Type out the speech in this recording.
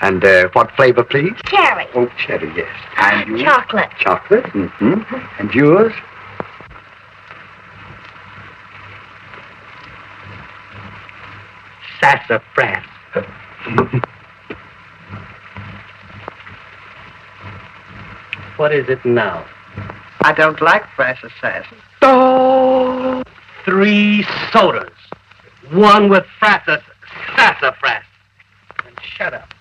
And uh, what flavor, please? Cherry. Oh, cherry, yes. And? Chocolate. Chocolate. Mm-hmm. And yours? Sassafras. what is it now? I don't like fresh assassin. Oh, three sodas. One with frassas sassafras. And shut up.